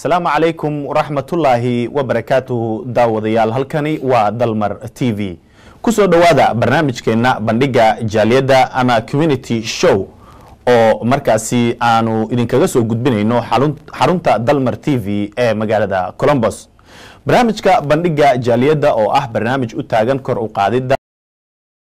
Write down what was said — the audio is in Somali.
asalaamu calaykum waraxmatullaahi wabarakaatuhu daawadayaal halkani waa dalmar t v. Kusoo dhowaada barnaamijkeenna bandhigga jaaliyadda ama community show oo markaasi aanu idinkaga soo gudbinayno xarunta dalmar t v ee magaalada colombos barnaamijka bandhiga jaaliyadda oo ah barnaamij u taagan kor u qaadida